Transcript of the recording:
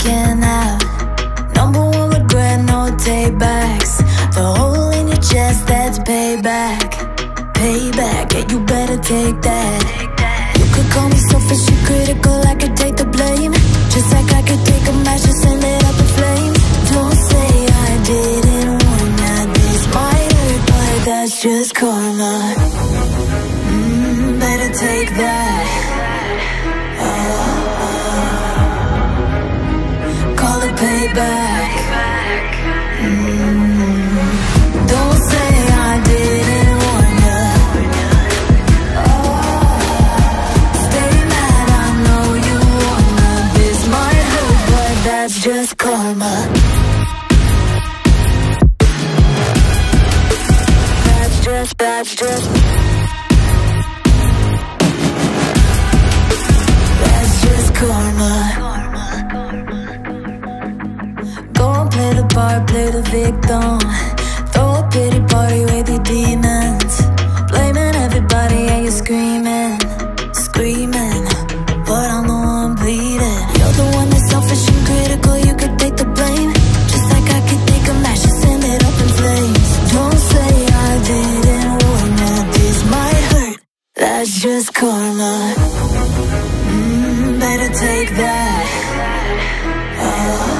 can have. Number one regret, no take backs. The hole in your chest, that's payback. Payback, yeah, you better take that. You could call me selfish you critical, I could take the blame. Just like I could take a match and send it up in flames. Don't say I didn't warn ya. This might hurt, but that's just karma. Mm, better take that. call payback. Mm. Don't say I didn't warn ya. Oh, stay mad, I know you wanna. This might hurt, but that's just karma. That's just, that's just. Victim. Throw a pity party with your demons. Blaming everybody and you're screaming, screaming. But I'm the one bleeding. You're the one that's selfish and critical. You could take the blame. Just like I could take a match and send it up in flames. Don't say I didn't warn you. This might hurt. That's just karma. Mm, better take that. Call